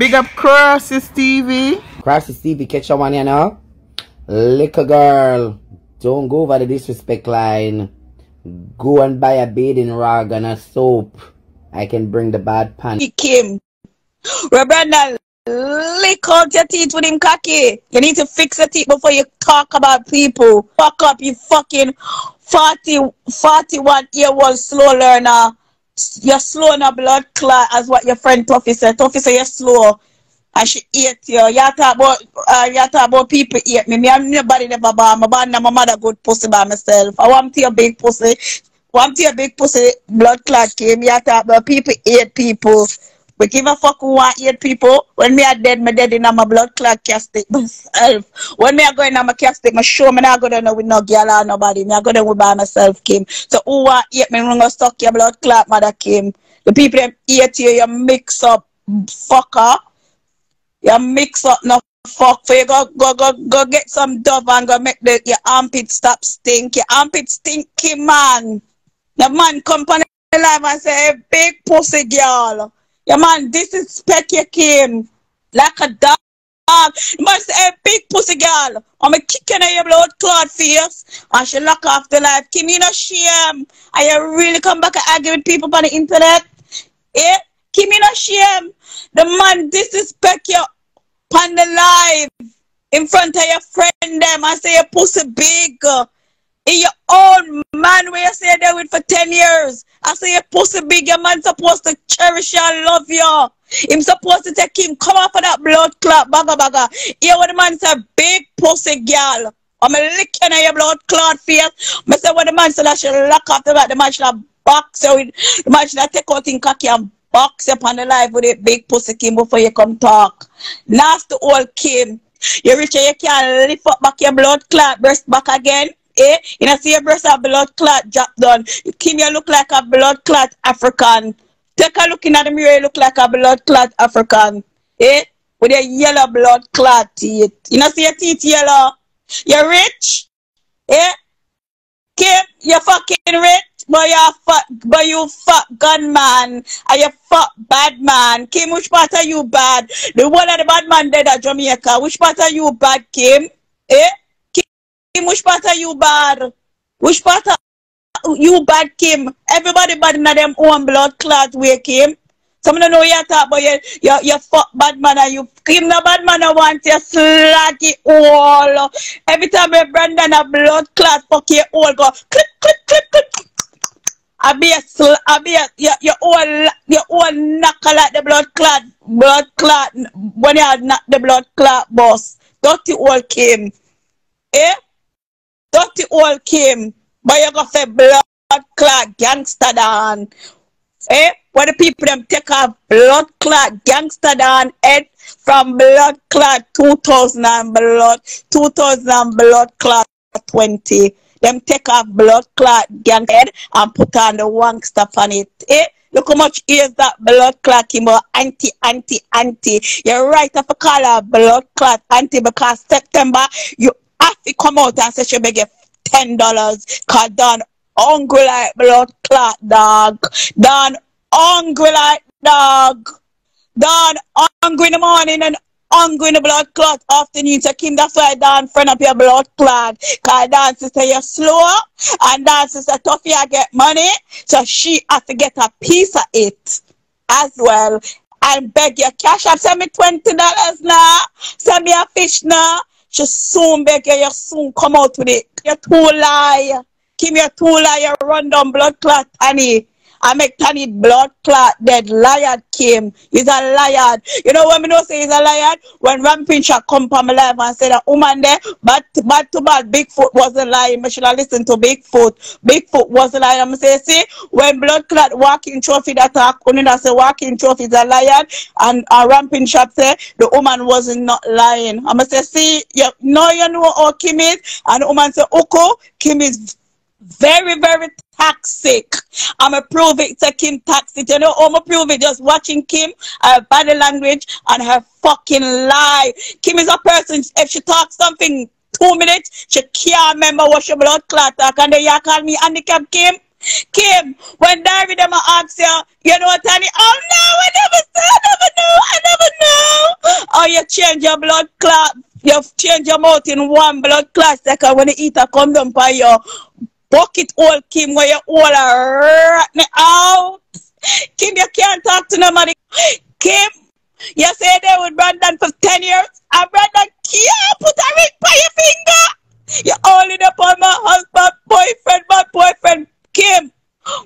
Big up Krossez TV. Krossez TV, catch your one, you know? Liquor girl, don't go over the disrespect line. Go and buy a bathing rag and a soap. I can bring the bad pan. Kim. Reverend, lick out your teeth with him cocky. You need to fix your teeth before you talk about people. Fuck up, you fucking 40, 41 year old slow learner. You're slow in a blood clot, as what your friend Tuffy said. Tuffy said you're slow. And she ate you. You talk about, uh, you talk about people eat me. Me and nobody never born. My born my mother good pussy by myself. I want to your big pussy. Want to your big pussy blood clot came. You talk about people eat people. We give a fuck who want eat people. When me are dead, me dead in my blood clot casket myself. When me are going in my casket, my show me not go there with no girl or nobody. Me I go there with by myself, Kim. So who want eat me, I'm gonna suck your blood clot, mother Kim. The people them eat you, you mix up, fucker. You mix up no fuck for you go go go go get some dove and go make the your armpit stop stink. Your armpit stinky man. The man come on live and say, hey, big pussy girl. Yeah, man, this is spec you came like a dog. You must say, big pussy girl. I'm a kicking at your blood clot face. And she lock off the life. Kim, you no shame. You really come back and argue with people on the internet? Eh? Kim, you no shame. The man disrespect you on the live in front of your friend them and say your pussy big. In your own man where you say they with for 10 years. I say your pussy big, your man supposed to cherish you and love you. Him supposed to take him, come off of that blood clot, bagga bagga. Here what the man say, big pussy girl. I'm licking at your blood clot face. I say what the man said, I should lock off the the man should box you. The man should take out in cocky and box up on the live with a big pussy Kim before you come talk. Nasty old Kim. You rich you can't lift up back your blood clot breast back again. Eh? You know, see your breast a blood clot drop down. Kim, you look like a blood clot African. Take a look in the mirror, you look like a blood clot African. Eh? With your yellow blood clot teeth. You know, see your teeth yellow? You're rich? Eh? Kim, you're fucking rich? But you fat, but you fat gunman, and you fat bad man. Kim, which part are you bad? The one of the bad man dead at Jamaica. Which part are you bad, Kim? Eh? Kim, which part are you bad? Which part are you bad, Kim? Everybody bad in them own blood clot way, Kim. Some of them know you talk about you, you, you bad man and you Kim the bad man I want you slag it all. Every time you Brandon a blood clot fuck you all go I be a sl I be a your your all your all knuckle like the blood clot blood clot when you had knock the blood clot boss. Dirty old Kim. Eh? Dirty old Kim. But you got say blood clot gangster down. Eh? When the people them take off blood clot gangster down head from blood clot 2000 and blood 2000 and blood clot 20. Them take off blood clot gang head and put on the wang stuff on it. Eh? Look how much is that blood clot chemo anti anti anti. You're right if I call her blood clot anti because September you have to come out and say she beg you ten dollars cause done hungry like blood clot dog. Done hungry like dog. Done hungry in the morning and hungry in the blood clot afternoon. So Kim, that's why I done friend up your blood clot. Cause dance sister you're slow and dance sister tough I get money. So she has to get a piece of it as well. And beg your cash up. Send me twenty dollars now. Send me a fish now. She soon beg you, you soon come out with it. You're too lie. You're too lie. You run down blood clot, honey. I make Tani blood clot dead. Liar came. He's a liar. You know when me know say he's a liar? When Rampincha come from my life and say that woman there, but bad to bad, Bigfoot wasn't lying. I should have listened to Bigfoot. Bigfoot wasn't lying. I'm say, see, when blood clot walking trophy that talk, only that say walking trophy is a liar, and uh, a ramping shop say the woman wasn't not lying. I'm say, see, you know you know how Kim is, and the woman say, Oko, Kim is very, very toxic. I'ma prove it to Kim toxic. You know, I'ma prove it just watching Kim, her body language and her fucking lie. Kim is a person, if she talks something two minutes, she can't remember what she blood clot talk. And then you call me handicap Kim? Kim, when Darby them ask you, you know what, Tani? Oh no, I never said, I never knew, I never knew. Oh, you change your blood clot. You change your mouth in one blood clot second when you eat a condom by your bucket hole, Kim, where you all are rotten out. Kim, you can't talk to nobody. Kim, you say they with Brandon for 10 years, and Brandon can't put a ring by your finger. You're holding up on my husband, boyfriend, my boyfriend, Kim.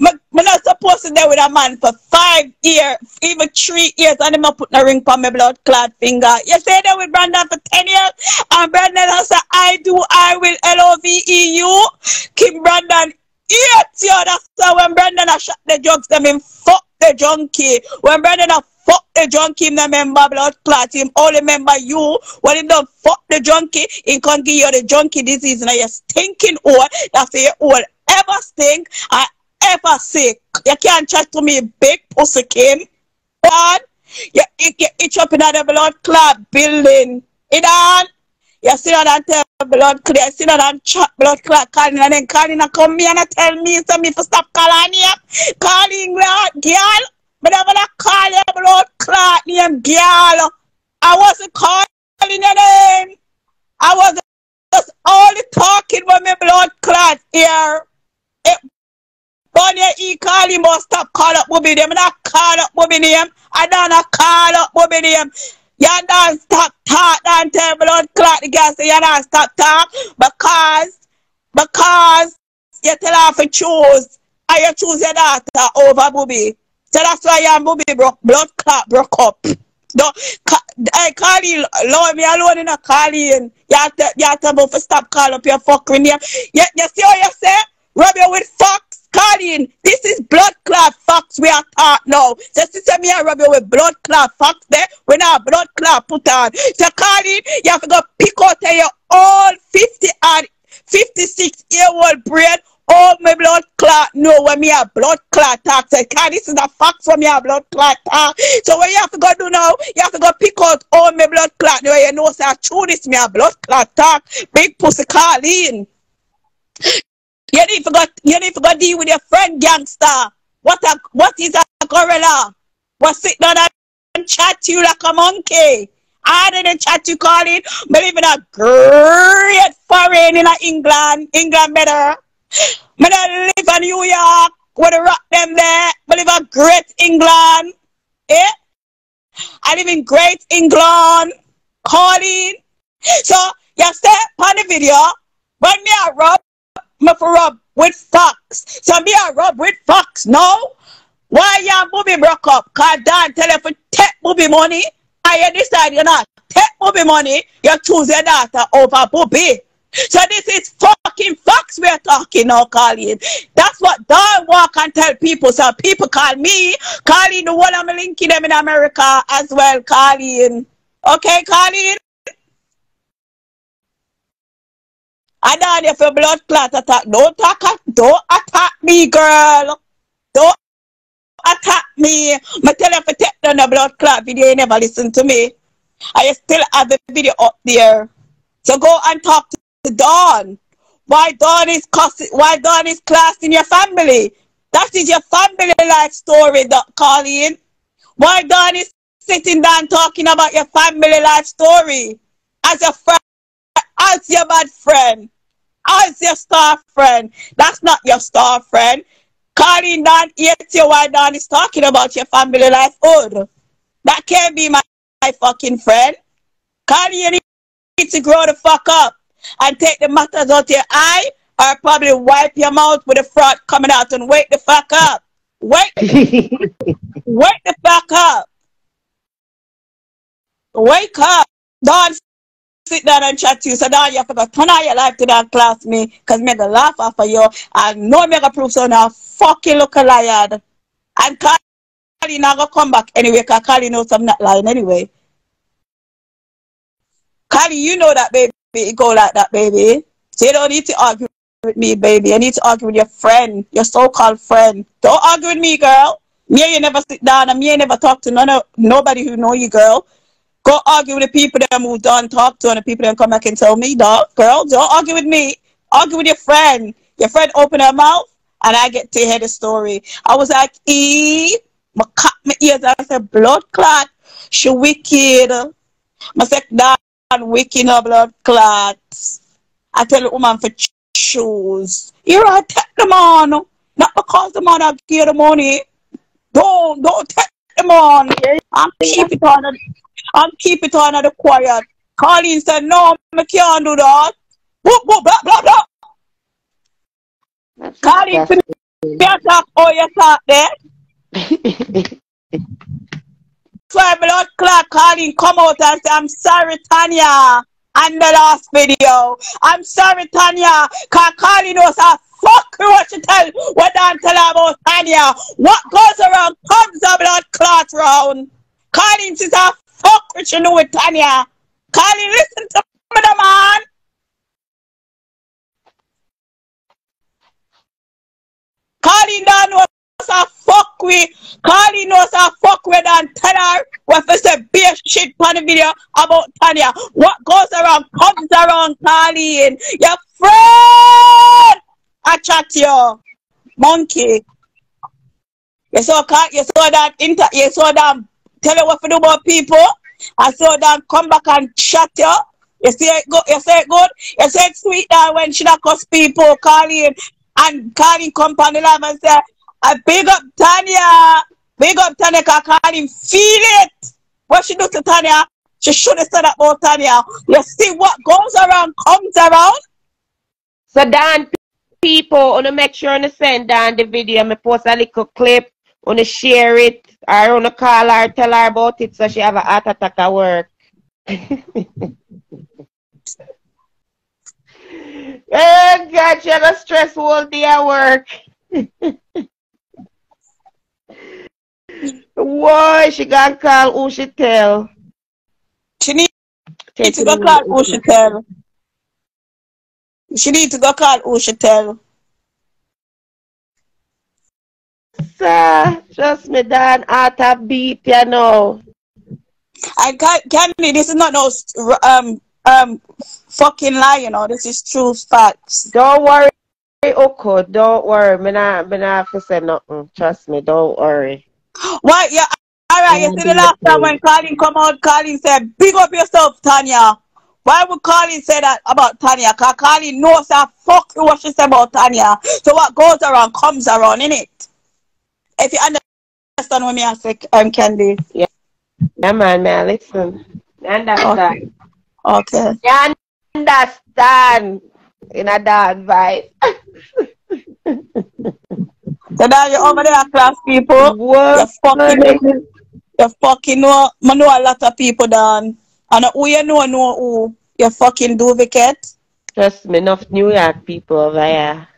I'm not supposed to deal with a man for five years, even three years, and I'm putting a ring on my blood clad finger. You say that with Brandon for 10 years, and Brandon has said, I do, I will, L O V E U. Kim Brandon, yes, yo, that's so when Brandon has shot the drugs, them in fuck the junkie. When Brandon has fuck the junkie, him member blood clot, him only remember you. When he don't fuck the junkie, he can't give you the junkie disease, and you're stinking old, that's your old ever stink. I ever sick. You can't chat to me, big pussy Kim. One, you, you, you itch up in the blood clot building. It on. You see that and tell blood clot, you see that and chat blood clot calling and then calling and come me and tell me so me for stop calling you. Calling blood ah, girl. But I'm gonna call you blood clot name girl. I wasn't calling your name. I was just only talking about my blood clot here. It Bonnie E call him must stop call up Bobby name. Not call up Bobby name. I don't call up Bobby name. You don't stop talk and tell blood clot the girl say you don't stop talk because because you tell her to choose and you choose your daughter over Bobby. So that's why you and Bobby broke blood clot broke up. No, I call you, Lord, me alone in a calling. You have to, you have to stop calling up your fucking name. You, you see what you say? Rub you with fox, Colin. This is blood clot fox we are taught now. To say me I rub you with blood clot fox there. We not blood clot put on. So Colin, you have to go pick out your all 50 and 56 year old brain. all my blood clot know when me a blood clot talk. Say, God, this is a fact from me a blood clot talk. So what you have to go do now, you have to go pick out all my blood clot. Now you know, say, true this me a blood clot talk. Big pussy Colin. You need to go, you need to go deal with your friend gangster. What a what is a gorilla? What sit down and chat you like a monkey? I didn't chat you calling. Believe in a great foreign in a England. England better. I live in New York. Where the rock them there. Believe a great England. Eh? I live in great England. Calling. So you step on the video. When me a rub me for rub with Fox. So me a rub with Fox no? Why you booby broke up? Cause Dan tell you for take booby money. And you decide you not take booby money, you choose your daughter over booby. So this is fucking Fox we're talking now, Colleen. That's what Don walk and tell people. So people call me, Colleen, the one I'm linking them in America as well, Colleen. Okay, Colleen? I don't have a blood clot attack. Don't attack, don't attack me, girl. Don't attack me. I tell you to take down the blood clot video, you never listen to me. I still have the video up there. So go and talk to Dawn. Why Dawn is cussing, why Dawn is classing your family. That is your family life story, Colleen. Why Dawn is sitting down talking about your family life story as a friend, as your bad friend. As your star friend. That's not your star friend. Calling yet your why Don is talking about your family life hood. That can't be my, my fucking friend. Carly, you need to grow the fuck up and take the matters out your eye or probably wipe your mouth with a froth coming out and wake the fuck up. Wake, wake the fuck up. Wake up. Don't sit down and chat to you. So now you have to turn on your life to that class me because me gonna laugh off of you. I know me gonna prove so now fucking look a liar. And Carly not gonna come back anyway because Carly knows I'm not lying anyway. Carly, you know that baby. It go like that, baby. So you don't need to argue with me, baby. You need to argue with your friend, your so-called friend. Don't argue with me, girl. Me you never sit down and me you never talk to none of, nobody who know you, girl. Go argue with the people that moved on, talk to, and the people that come back and tell me, dog, girl, don't argue with me. Argue with your friend. Your friend open her mouth, and I get to hear the story. I was like, E, my cut my ears. I said, blood clot. She wicked. I say, that wicked no blood clots. I tell the woman for shoes. I take them on. Not because the man have give the money. Don't, don't take them on. I'm keep it on. I'm keep it on the quiet. Colleen said, no, I can't do that. Whoop, whoop, blah, blah, blah. Colleen, me talk how you talk there. Try blood clot Colleen come out and say, I'm sorry, Tanya. And the last video. I'm sorry, Tanya. Cause Colleen knows how fuck what you tell what don't tell about Tanya. What goes around comes a blood clot round. Colleen says how fuck what you know with Tanya. Colleen, listen to me, the man. Colleen don't know a fuck with. Colleen knows a fuck with and tell her what if say beer shit on the video about Tanya. What goes around comes around, Colleen. Your friend. I chat to you. Monkey. You saw, you saw that inter, you saw that tell you what to do about people. I saw them come back and chat you. You see it good, you say it good, you say it sweet that when she not cuss people calling and calling company live and say, I big up Tanya, big up Tanya, cause calling feel it. What she do to Tanya? She should have said that about Tanya. You see what goes around comes around. So Dan, people, wanna make sure to send down the video. Me post a little clip, wanna share it, or wanna call her, tell her about it, so she have a heart attack at work. oh God, she have a stress whole day at work. Why she got call who she tell? She need to go call who she tell. She need to go call who she tell. Sir, trust me, Dan, heart a beat, you know. I can't, Candy, this is not no um um fucking lie, you know. This is true facts. Don't worry, Oko. Don't worry. Me not, me not have to say nothing. Trust me. Don't worry. Why? Yeah. All right. You see the last time when Colin come out, Colin said, "Big up yourself, Tanya." Why would Colin say that about Tanya? Cause Colin knows that fuck what she said about Tanya. So what goes around comes around, innit? If you understand what me I say, um, Candy. Yeah, man, man. Listen. Understand? Okay. You understand? In a dog vibe. So now you're over there, class people. You're fucking, you're fucking know, I know a lot of people down. And who you know, know who. You fucking duplicate. Trust me, enough New York people over here.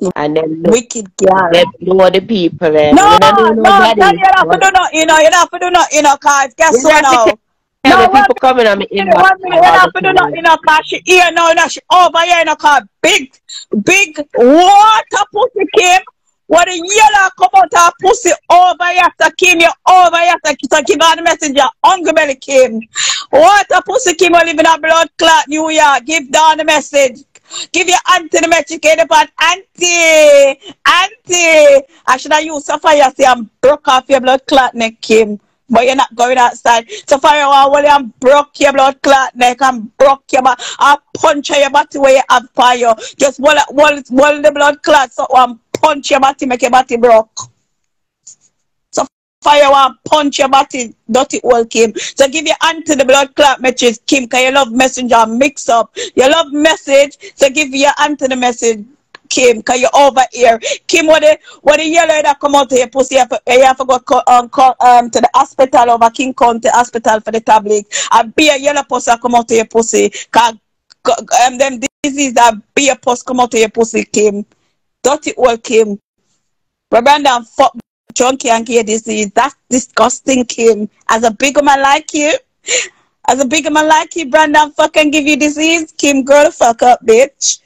Mm. And then know, Wicked girl. them know the people there. No, don't no, nobody. tell you not to do nothing, you know, you not to do nothing, you know, cause guess what now? No, the one people coming on me minute, inbox. one minute, you not to do nothing, you know, cause she here now, you know, she over here, you know, cause big, big water pussy came. What the yellow come out her pussy over here to Kim, you over here to, to give her the messenger. Hungry belly Kim. Water pussy will live in a blood clot New York. Give down the message. Give your auntie the message. Up on auntie. Auntie. I should have used Sapphire say I'm broke off your blood clot neck, Kim. But you're not going outside. Sapphire, well, I'm broke your blood clot neck. I'm broke your back. I punch your body where you have fire. Just while, while, while the blood clot, so I'm punch your body, make your body broke. Fire one punch your body, dirty old Kim. So give your auntie the blood clot message, Kim, cause you love messenger mix up. You love message, so give your auntie the message. Kim, cause you over here. Kim, what the what the yellow that come out of your pussy, you have to, you have to go um, co- um to the hospital over King County Hospital for the tablet. And be a yellow pussy come out of your pussy. Cause um them disease that be a pussy come out of your pussy, Kim. Dirty old Kim. Brandon fuck junkie and gay disease. That's disgusting, Kim. As a bigger man like you, as a bigger man like you, Brandon fucking give you disease. Kim, the fuck up, bitch.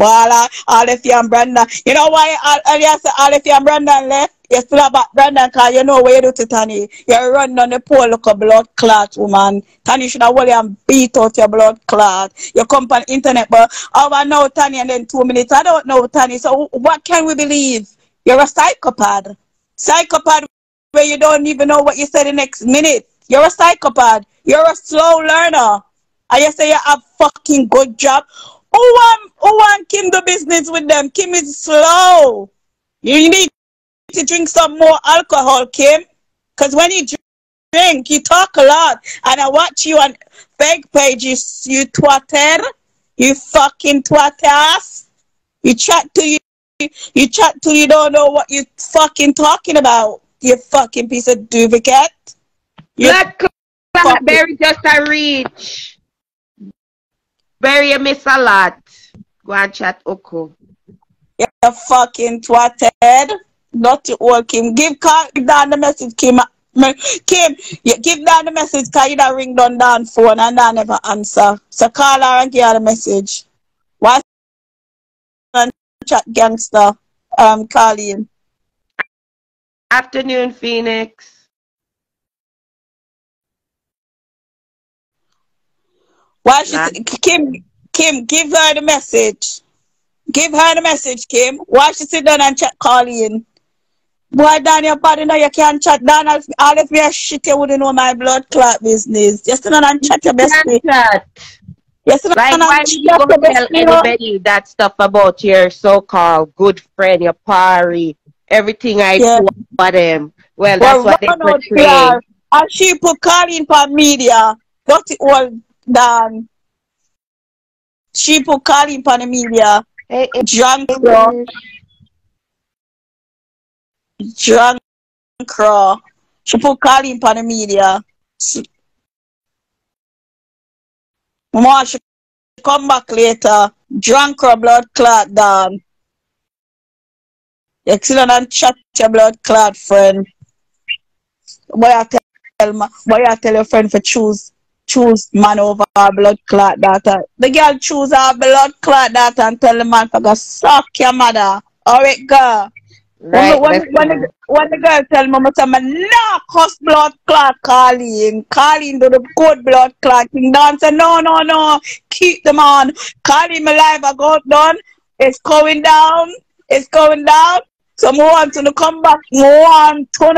Uh, all if you and Brandon. You know why all, all, all if you and Brandon left? You still about Brandon because you know what you do to Tani. You run on the poor like a blood clot, woman. Tani should have worry and beat out your blood clot. You come on internet, but oh, I know Tani and then two minutes. I don't know Tani. So what can we believe? You're a psychopath. Psychopath where you don't even know what you say the next minute. You're a psychopath. You're a slow learner. And you say you have fucking good job. Who want, who want Kim do business with them? Kim is slow. You need to drink some more alcohol, Kim. Because when you drink, you talk a lot. And I watch you on fake pages, you you twatter. You fucking twat ass. You chat to you. You chat till you don't know what you're fucking talking about. You fucking piece of duplicate. You fucking- Berry just a reach. Berry you miss a lot. Go and chat Oko. You're fucking twatted. Not all Kim. Give Ka- down the message, Kim. Kim, you give down the message because you don't ring down down phone and I never answer. So call her and give her the message. Why and chat gangster? Um, Colleen. Afternoon, Phoenix. Why she Nah. Kim? Kim, give her the message. Give her the message, Kim. Why she sit down and chat Colleen? Boy, down your body now you can't chat down. All me a shit, you wouldn't know my blood clot business. Just sit down and chat your best friend. chat. Just sit Like, why did you go tell anybody that stuff about your so-called good friend, your party, everything I Yeah. do for them? Well, that's what they portray. PR. And she put Colleen for media. Got it all done. She put Colleen for the media. Hey, hey, Drunk crow. Drunk crow. She put Colleen for the media. Come back later. Drunk crow blood clot down. You sit down and chat your blood clot friend. Boy, I tell boy, I tell your friend for choose choose man over her blood clot daughter. The girl choose her blood clot daughter and tell the man for go suck your mother. Alright, girl. Right, when, when, when, the, when the girl tell me, I say, me nah cuss blood clot Colleen. Colleen do the good blood clot thing. Don say, no, no, no. Keep them on. Colleen, my life I got done. It's going down. It's going down. So I want to come back. I want to